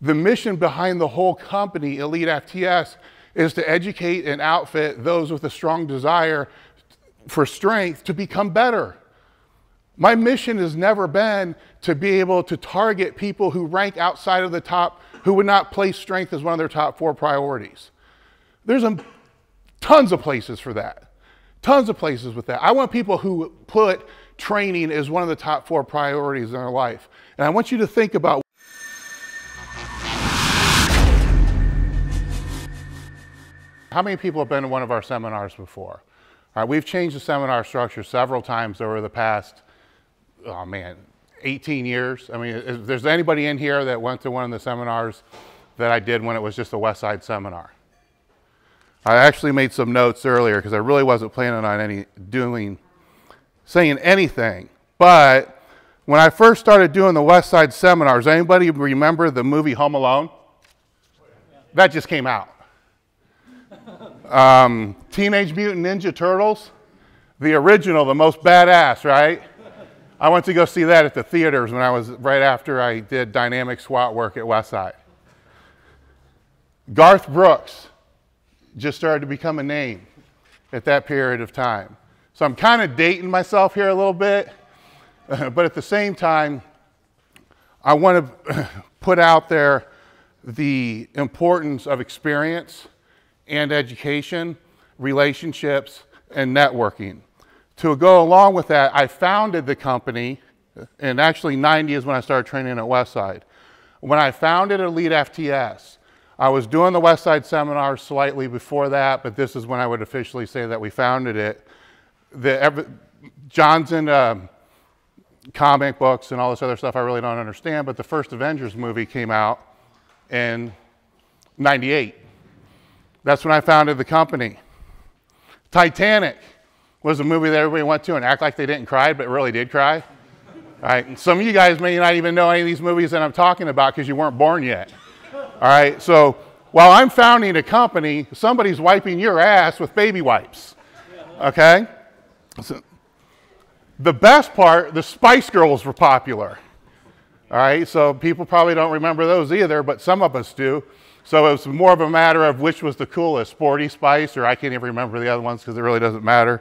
The mission behind the whole company, Elite FTS, is to educate and outfit those with a strong desire for strength to become better. My mission has never been to be able to target people who rank outside of the top, who would not place strength as one of their top four priorities. There's a, tons of places for that. Tons of places with that. I want people who put training as one of the top four priorities in their life. And I want you to think about how many people have been to one of our seminars before? All right, we've changed the seminar structure several times over the past oh man, 18 years. I mean, if there's anybody in here that went to one of the seminars that I did when it was just a West Side seminar. I actually made some notes earlier because I really wasn't planning on any doing, saying anything. But when I first started doing the West Side seminars, anybody remember the movie Home Alone? That just came out. Um, Teenage Mutant Ninja Turtles, the original, the most badass, right? I went to go see that at the theaters when I was right after I did dynamic squat work at Westside. Garth Brooks just started to become a name at that period of time. So I'm kind of dating myself here a little bit, but at the same time, I want to put out there the importance of experience and education, relationships, and networking to go along with that, I founded the company, and actually 90 is when I started training at Westside. When I founded Elite FTS, I was doing the Westside seminar slightly before that, but this is when I would officially say that we founded it. The, John's in um, comic books and all this other stuff I really don't understand, but the first Avengers movie came out in 98. That's when I founded the company. Titanic was a movie that everybody went to and act like they didn't cry, but really did cry. All right, and some of you guys may not even know any of these movies that I'm talking about because you weren't born yet. All right, so while I'm founding a company, somebody's wiping your ass with baby wipes. Okay? So, the best part, the Spice Girls were popular. All right, so people probably don't remember those either, but some of us do. So it was more of a matter of which was the coolest, Sporty Spice, or I can't even remember the other ones because it really doesn't matter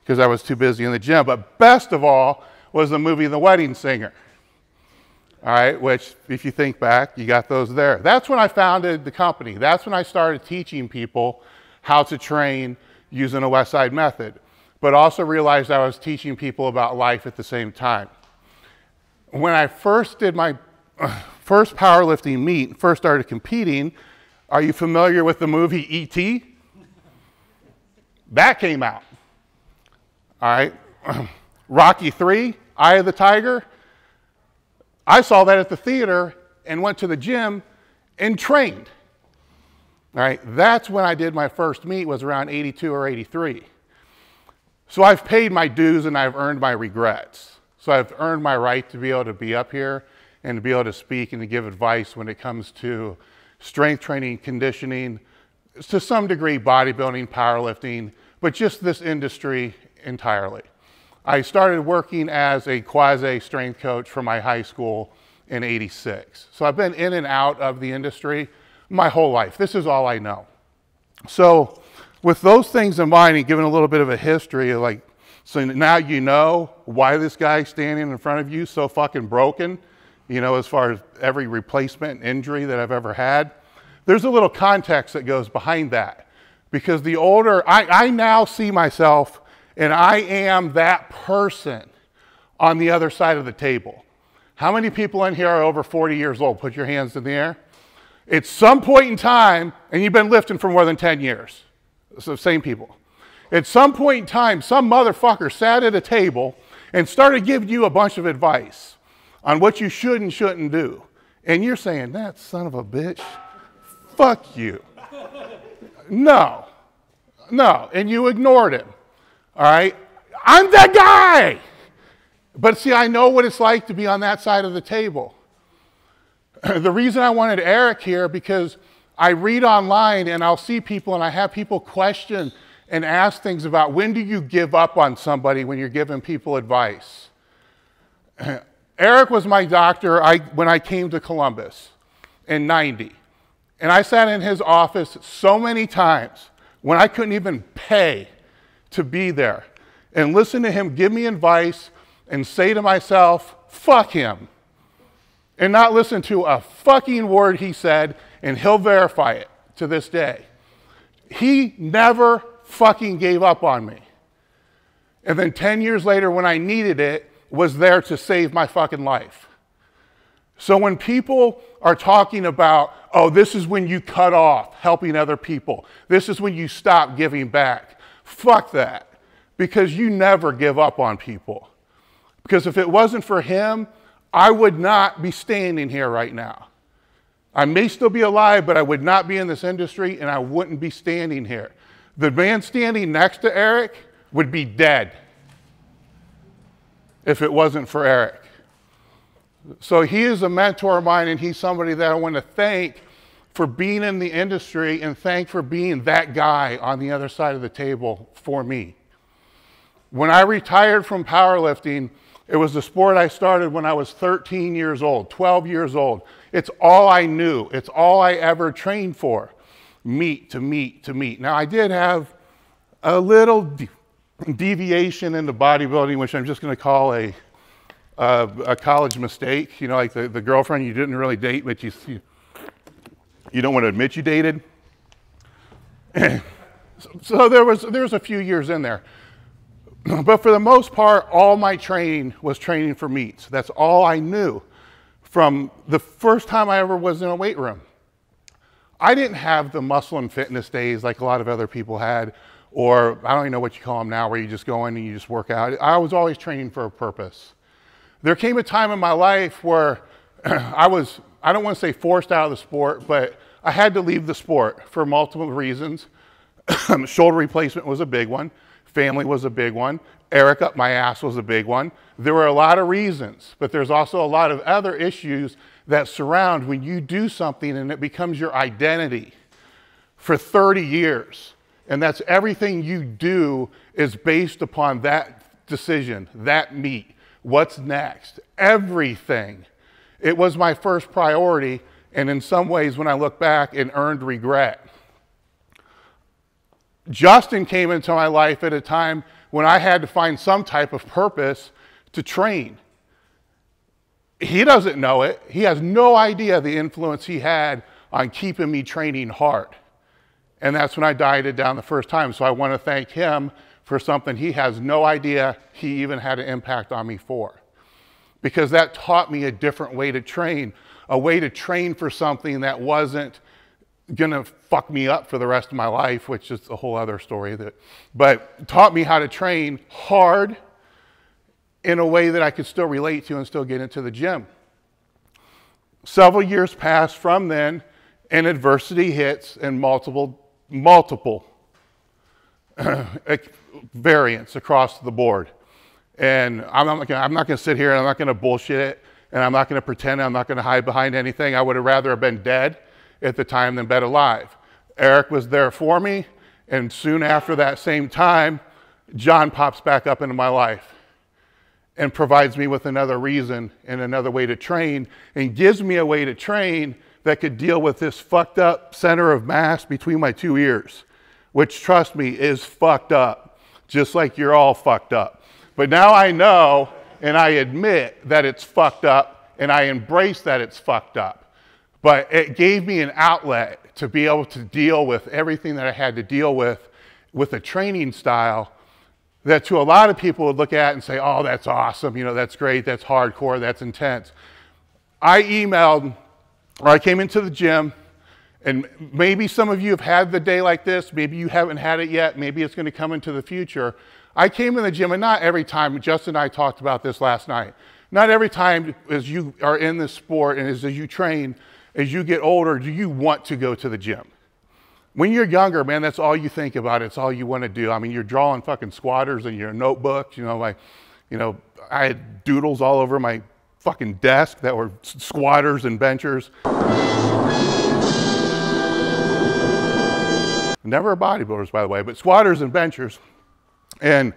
because I was too busy in the gym. But best of all was the movie The Wedding Singer. All right, which, if you think back, you got those there. That's when I founded the company. That's when I started teaching people how to train using a West Side method, but also realized I was teaching people about life at the same time. When I first did my first powerlifting meet, first started competing, are you familiar with the movie E.T.? That came out. All right. Rocky 3, Eye of the Tiger. I saw that at the theater and went to the gym and trained. All right. That's when I did my first meet was around 82 or 83. So I've paid my dues and I've earned my regrets. So I've earned my right to be able to be up here and to be able to speak and to give advice when it comes to strength training, conditioning, to some degree bodybuilding, powerlifting, but just this industry entirely. I started working as a quasi strength coach for my high school in 86. So I've been in and out of the industry my whole life. This is all I know. So with those things in mind and given a little bit of a history, like, so now you know why this guy standing in front of you so fucking broken, you know, as far as every replacement injury that I've ever had. There's a little context that goes behind that because the older, I, I now see myself and I am that person on the other side of the table. How many people in here are over 40 years old? Put your hands in the air. At some point in time, and you've been lifting for more than 10 years. So, same people. At some point in time, some motherfucker sat at a table and started giving you a bunch of advice on what you should and shouldn't do. And you're saying, that son of a bitch, fuck you. No, no. And you ignored him. All right? I'm that guy. But see, I know what it's like to be on that side of the table. the reason I wanted Eric here because I read online and I'll see people and I have people question and ask things about when do you give up on somebody when you're giving people advice. Eric was my doctor I, when I came to Columbus. in 90. And I sat in his office so many times when I couldn't even pay to be there and listen to him give me advice and say to myself, fuck him. And not listen to a fucking word he said, and he'll verify it to this day. He never fucking gave up on me. And then 10 years later, when I needed it, was there to save my fucking life. So when people are talking about, oh, this is when you cut off helping other people, this is when you stop giving back, fuck that. Because you never give up on people. Because if it wasn't for him, I would not be standing here right now. I may still be alive, but I would not be in this industry and I wouldn't be standing here. The man standing next to Eric would be dead if it wasn't for Eric. So he is a mentor of mine and he's somebody that I want to thank for being in the industry and thank for being that guy on the other side of the table for me. When I retired from powerlifting, it was the sport I started when I was 13 years old, 12 years old. It's all I knew. It's all I ever trained for. Meet to meet to meet. Now, I did have a little deviation into bodybuilding, which I'm just going to call a, a college mistake. You know, like the, the girlfriend you didn't really date, but you, you don't want to admit you dated. so, so there, was, there was a few years in there. but for the most part, all my training was training for meets. That's all I knew from the first time I ever was in a weight room. I didn't have the muscle and fitness days like a lot of other people had, or I don't even know what you call them now, where you just go in and you just work out. I was always training for a purpose. There came a time in my life where I was, I don't want to say forced out of the sport, but I had to leave the sport for multiple reasons. Shoulder replacement was a big one. Family was a big one. Eric up my ass was a big one. There were a lot of reasons, but there's also a lot of other issues that surround when you do something and it becomes your identity for 30 years. And that's everything you do is based upon that decision, that meet. What's next? Everything. It was my first priority, and in some ways, when I look back, it earned regret. Justin came into my life at a time when I had to find some type of purpose to train. He doesn't know it. He has no idea the influence he had on keeping me training hard. And that's when I dieted down the first time. So I want to thank him for something he has no idea he even had an impact on me for. Because that taught me a different way to train, a way to train for something that wasn't gonna fuck me up for the rest of my life, which is a whole other story. That, but taught me how to train hard in a way that I could still relate to and still get into the gym. Several years pass from then, and adversity hits, and multiple, multiple variants across the board. And I'm not, gonna, I'm not gonna sit here and I'm not gonna bullshit it, and I'm not gonna pretend I'm not gonna hide behind anything. I would have rather have been dead at the time than been alive. Eric was there for me, and soon after that same time, John pops back up into my life and provides me with another reason and another way to train and gives me a way to train that could deal with this fucked up center of mass between my two ears, which, trust me, is fucked up, just like you're all fucked up. But now I know and I admit that it's fucked up and I embrace that it's fucked up. But it gave me an outlet to be able to deal with everything that I had to deal with with a training style that to a lot of people would look at and say, oh, that's awesome, you know, that's great, that's hardcore, that's intense. I emailed, or I came into the gym, and maybe some of you have had the day like this, maybe you haven't had it yet, maybe it's going to come into the future. I came in the gym, and not every time, Justin and I talked about this last night. Not every time as you are in this sport and as you train, as you get older, do you want to go to the gym? When you're younger, man, that's all you think about. It's all you want to do. I mean, you're drawing fucking squatters in your notebook. You know, like, you know, I had doodles all over my fucking desk that were squatters and benchers. Never bodybuilders, by the way, but squatters and benchers. And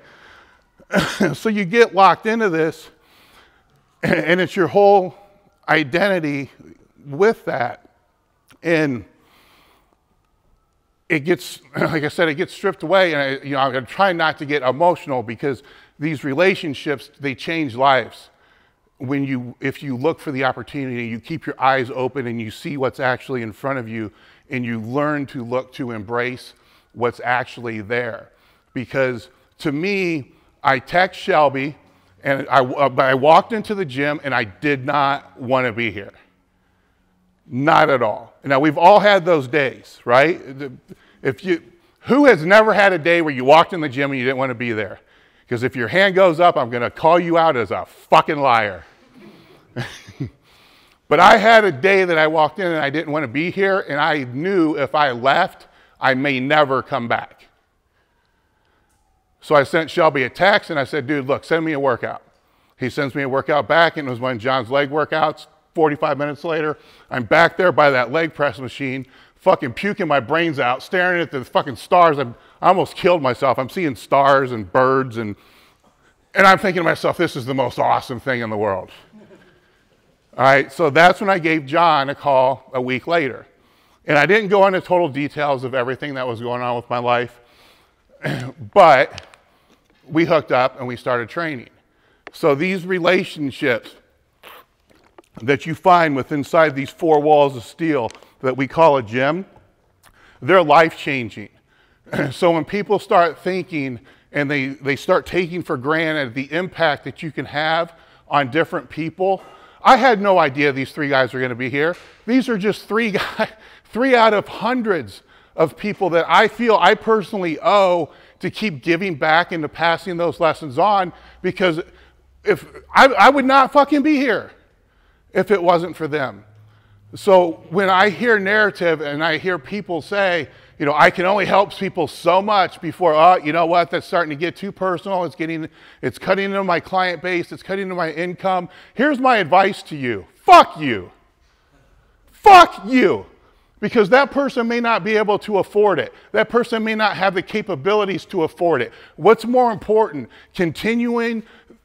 so you get locked into this, and it's your whole identity with that And it gets, like I said, it gets stripped away. And I, you know, I'm trying not to get emotional because these relationships, they change lives. When you, if you look for the opportunity, you keep your eyes open and you see what's actually in front of you and you learn to look to embrace what's actually there. Because to me, I text Shelby and I, uh, I walked into the gym and I did not want to be here. Not at all. Now, we've all had those days, right? If you, who has never had a day where you walked in the gym and you didn't want to be there? Because if your hand goes up, I'm going to call you out as a fucking liar. but I had a day that I walked in and I didn't want to be here, and I knew if I left, I may never come back. So I sent Shelby a text and I said, dude, look, send me a workout. He sends me a workout back, and it was one of John's leg workouts. 45 minutes later, I'm back there by that leg press machine, fucking puking my brains out, staring at the fucking stars. I'm, I almost killed myself. I'm seeing stars and birds, and, and I'm thinking to myself, this is the most awesome thing in the world. All right, so that's when I gave John a call a week later. And I didn't go into total details of everything that was going on with my life, but we hooked up and we started training. So these relationships that you find within inside these four walls of steel that we call a gym, they're life changing. so when people start thinking and they, they start taking for granted the impact that you can have on different people, I had no idea these three guys were going to be here. These are just three guys, three out of hundreds of people that I feel I personally owe to keep giving back and to passing those lessons on because if I, I would not fucking be here if it wasn't for them. So when I hear narrative and I hear people say, you know, I can only help people so much before, oh, you know what, that's starting to get too personal. It's getting, it's cutting into my client base. It's cutting into my income. Here's my advice to you. Fuck you. Fuck you. Because that person may not be able to afford it. That person may not have the capabilities to afford it. What's more important, continuing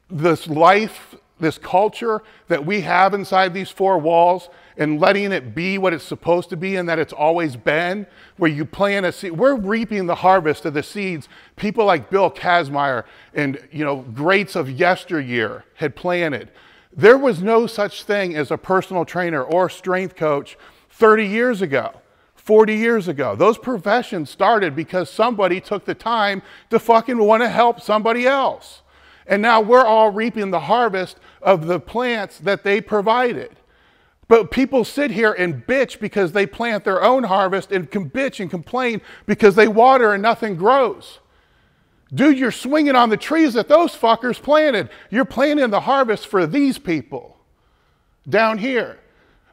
this life this culture that we have inside these four walls and letting it be what it's supposed to be and that it's always been, where you plant a seed. We're reaping the harvest of the seeds people like Bill Kazmaier and you know greats of yesteryear had planted. There was no such thing as a personal trainer or strength coach 30 years ago. 40 years ago. Those professions started because somebody took the time to fucking want to help somebody else. And now we're all reaping the harvest of the plants that they provided. But people sit here and bitch because they plant their own harvest and can bitch and complain because they water and nothing grows. Dude, you're swinging on the trees that those fuckers planted. You're planting the harvest for these people down here.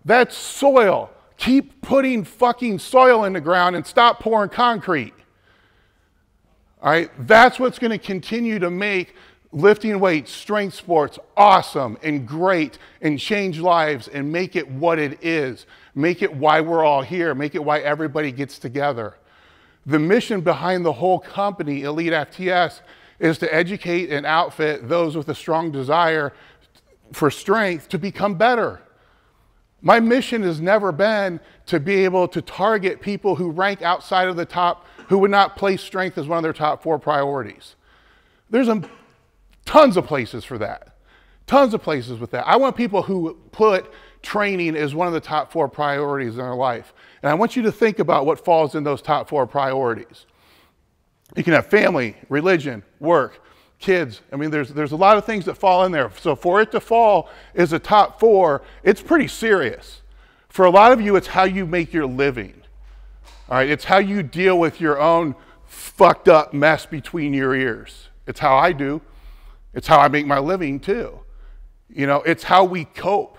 That's soil. Keep putting fucking soil in the ground and stop pouring concrete. All right, that's what's going to continue to make lifting weights, strength sports, awesome and great and change lives and make it what it is. Make it why we're all here. Make it why everybody gets together. The mission behind the whole company, Elite FTS, is to educate and outfit those with a strong desire for strength to become better. My mission has never been to be able to target people who rank outside of the top, who would not place strength as one of their top four priorities. There's a Tons of places for that. Tons of places with that. I want people who put training as one of the top four priorities in their life. And I want you to think about what falls in those top four priorities. You can have family, religion, work, kids. I mean, there's, there's a lot of things that fall in there. So for it to fall as a top four, it's pretty serious. For a lot of you, it's how you make your living. All right, it's how you deal with your own fucked up mess between your ears. It's how I do. It's how I make my living too. You know, it's how we cope.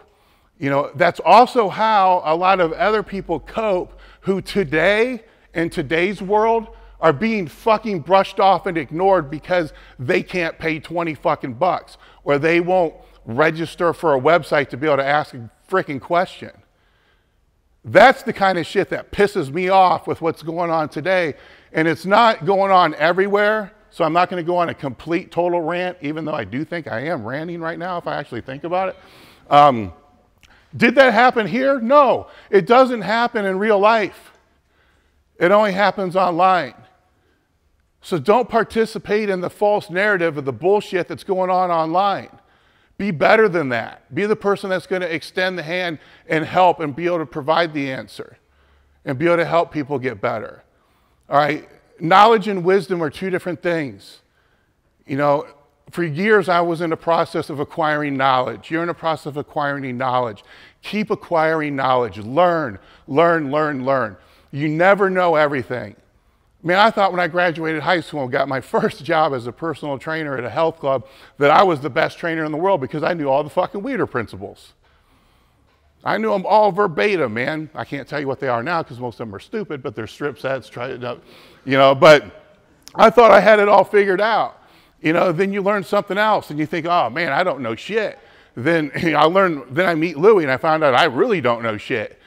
You know, that's also how a lot of other people cope who today, in today's world, are being fucking brushed off and ignored because they can't pay 20 fucking bucks or they won't register for a website to be able to ask a freaking question. That's the kind of shit that pisses me off with what's going on today. And it's not going on everywhere. So I'm not going to go on a complete total rant, even though I do think I am ranting right now if I actually think about it. Um, Did that happen here? No, it doesn't happen in real life. It only happens online. So don't participate in the false narrative of the bullshit that's going on online. Be better than that. Be the person that's going to extend the hand and help and be able to provide the answer and be able to help people get better. All right, knowledge and wisdom are two different things. You know, for years I was in the process of acquiring knowledge. You're in the process of acquiring knowledge. Keep acquiring knowledge. Learn, learn, learn, learn. You never know everything. I mean, I thought when I graduated high school and got my first job as a personal trainer at a health club that I was the best trainer in the world because I knew all the fucking Weider principles. I knew them all verbatim, man. I can't tell you what they are now because most of them are stupid, but they're strip sets, try to, you know, but I thought I had it all figured out. You know, then you learn something else and you think, oh man, I don't know shit. Then I learn, then I meet Louie and I found out I really don't know shit.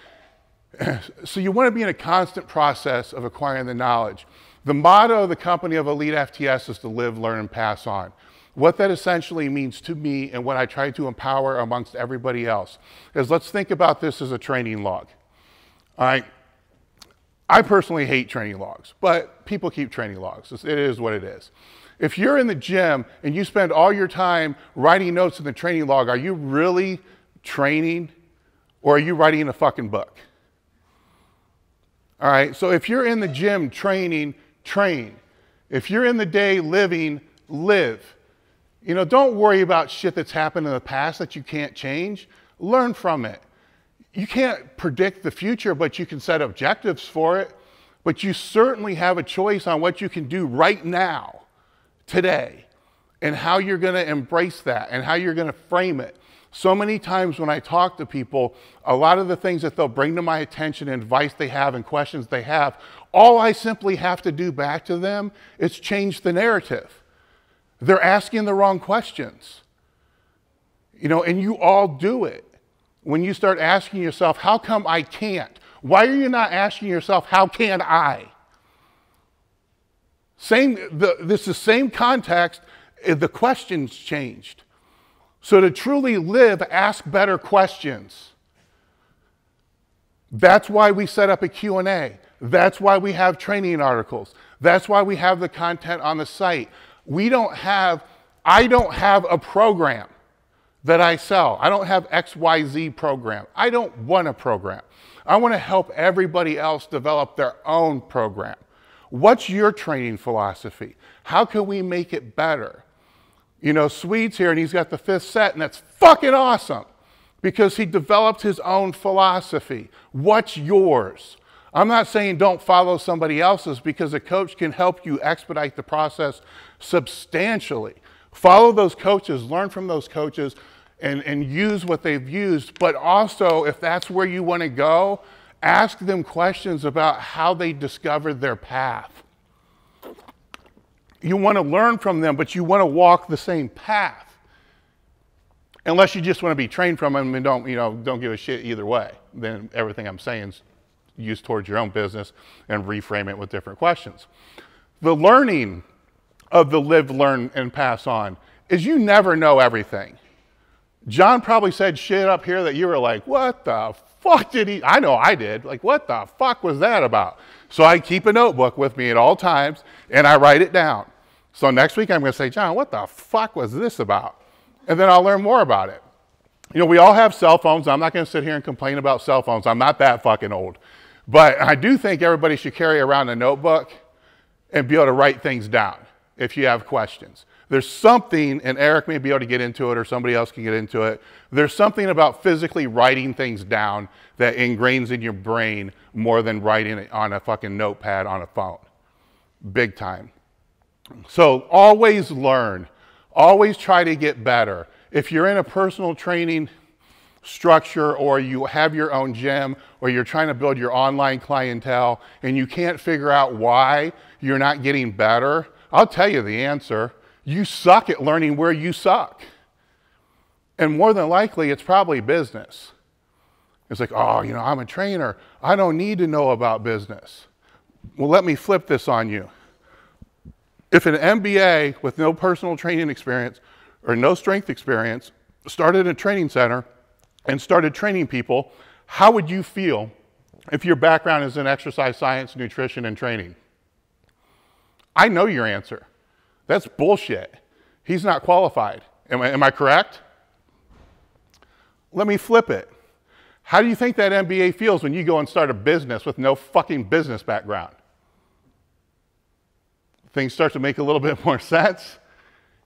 so you want to be in a constant process of acquiring the knowledge. The motto of the company of Elite FTS is to live, learn, and pass on. What that essentially means to me and what I try to empower amongst everybody else is let's think about this as a training log. All right. I personally hate training logs, but people keep training logs. It is what it is. If you're in the gym and you spend all your time writing notes in the training log, are you really training or are you writing a fucking book? All right, so if you're in the gym training, train. If you're in the day living, live. You know, don't worry about shit that's happened in the past that you can't change. Learn from it. You can't predict the future, but you can set objectives for it. But you certainly have a choice on what you can do right now, today, and how you're going to embrace that and how you're going to frame it. So many times when I talk to people, a lot of the things that they'll bring to my attention and advice they have and questions they have, all I simply have to do back to them is change the narrative. They're asking the wrong questions. You know, and you all do it. When you start asking yourself, how come I can't? Why are you not asking yourself, how can I? Same, the, this is same context, eh, the questions changed. So to truly live, ask better questions. That's why we set up a Q&A. That's why we have training articles. That's why we have the content on the site. We don't have, I don't have a program that I sell. I don't have XYZ program. I don't want a program. I want to help everybody else develop their own program. What's your training philosophy? How can we make it better? You know, Swede's here and he's got the fifth set, and that's fucking awesome because he developed his own philosophy. What's yours? I'm not saying don't follow somebody else's because a coach can help you expedite the process substantially. Follow those coaches, learn from those coaches, and, and use what they've used. But also, if that's where you want to go, ask them questions about how they discovered their path. You want to learn from them, but you want to walk the same path. Unless you just want to be trained from them and don't, you know, don't give a shit either way. Then everything I'm saying is used towards your own business and reframe it with different questions. The learning of the live, learn, and pass on is you never know everything. John probably said shit up here that you were like, what the fuck did he? I know I did. Like, what the fuck was that about? So I keep a notebook with me at all times and I write it down. So next week I'm going to say, John, what the fuck was this about? And then I'll learn more about it. You know, we all have cell phones. I'm not going to sit here and complain about cell phones. I'm not that fucking old. But I do think everybody should carry around a notebook and be able to write things down if you have questions. There's something, and Eric may be able to get into it or somebody else can get into it. There's something about physically writing things down that ingrains in your brain more than writing it on a fucking notepad on a phone. Big time. So always learn, always try to get better. If you're in a personal training structure or you have your own gym or you're trying to build your online clientele and you can't figure out why you're not getting better, I'll tell you the answer. You suck at learning where you suck. And more than likely, it's probably business. It's like, oh, you know, I'm a trainer. I don't need to know about business. Well, let me flip this on you. If an MBA with no personal training experience or no strength experience started a training center and started training people, how would you feel if your background is in exercise science, nutrition, and training? I know your answer. That's bullshit. He's not qualified. Am I, am I correct? Let me flip it. How do you think that MBA feels when you go and start a business with no fucking business background? Things start to make a little bit more sense.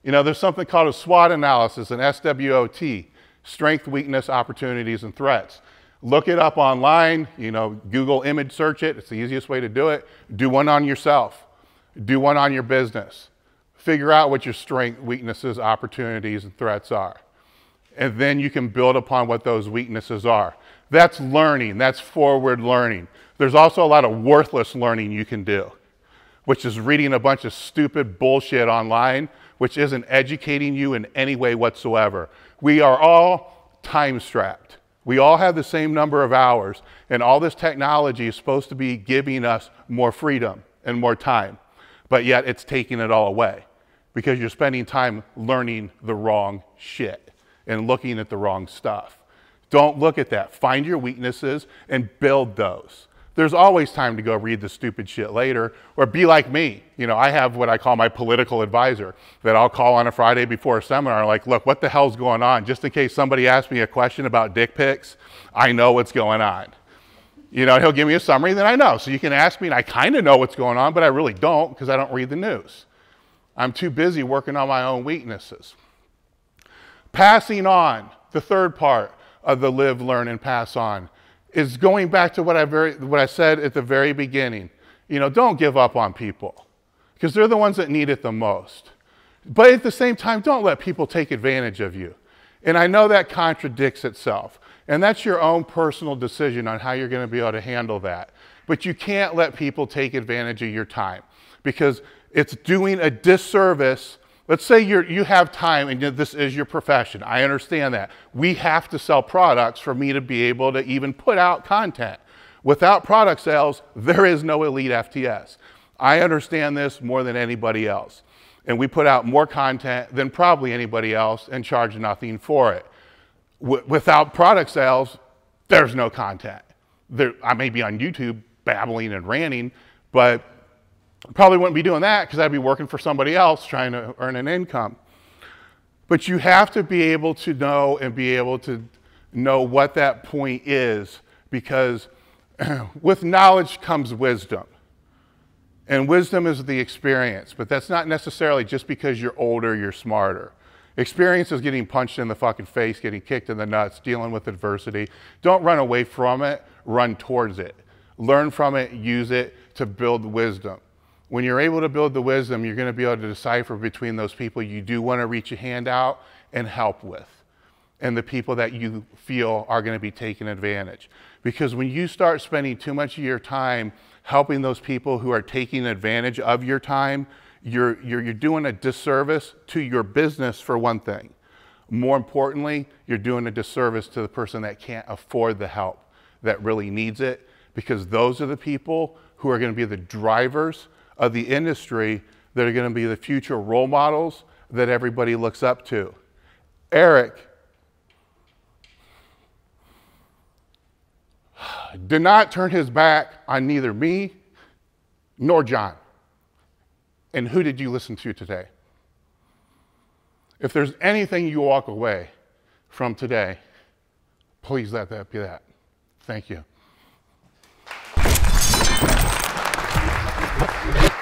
You know, there's something called a SWOT analysis, an SWOT, strength, weakness, opportunities, and threats. Look it up online, you know, Google image search it. It's the easiest way to do it. Do one on yourself. Do one on your business. Figure out what your strength, weaknesses, opportunities, and threats are. And then you can build upon what those weaknesses are. That's learning, that's forward learning. There's also a lot of worthless learning you can do, which is reading a bunch of stupid bullshit online which isn't educating you in any way whatsoever. We are all time strapped. We all have the same number of hours, and all this technology is supposed to be giving us more freedom and more time, but yet it's taking it all away because you're spending time learning the wrong shit and looking at the wrong stuff. Don't look at that. Find your weaknesses and build those. There's always time to go read the stupid shit later or be like me. You know, I have what I call my political advisor that I'll call on a Friday before a seminar, like, look, what the hell's going on? Just in case somebody asks me a question about dick pics, I know what's going on. You know, he'll give me a summary, then I know. So you can ask me, and I kind of know what's going on, but I really don't because I don't read the news. I'm too busy working on my own weaknesses. Passing on, the third part of the live, learn, and pass on is going back to what I, very, what I said at the very beginning. You know, don't give up on people because they're the ones that need it the most. But at the same time, don't let people take advantage of you. And I know that contradicts itself. And that's your own personal decision on how you're going to be able to handle that. But you can't let people take advantage of your time because it's doing a disservice Let's say you you have time and this is your profession. I understand that. We have to sell products for me to be able to even put out content. Without product sales, there is no Elite FTS. I understand this more than anybody else. And we put out more content than probably anybody else and charge nothing for it. W without product sales, there's no content. There, I may be on YouTube babbling and ranting, but Probably wouldn't be doing that because I'd be working for somebody else trying to earn an income. But you have to be able to know and be able to know what that point is because with knowledge comes wisdom. And wisdom is the experience, but that's not necessarily just because you're older, you're smarter. Experience is getting punched in the fucking face, getting kicked in the nuts, dealing with adversity. Don't run away from it, run towards it. Learn from it, use it to build wisdom. When you're able to build the wisdom, you're going to be able to decipher between those people you do want to reach a hand out and help with and the people that you feel are going to be taking advantage. Because when you start spending too much of your time helping those people who are taking advantage of your time, you're, you're, you're doing a disservice to your business for one thing. More importantly, you're doing a disservice to the person that can't afford the help, that really needs it, because those are the people who are going to be the drivers of the industry that are going to be the future role models that everybody looks up to. Eric did not turn his back on neither me nor John. And who did you listen to today? If there's anything you walk away from today, please let that be that. Thank you. Thank you.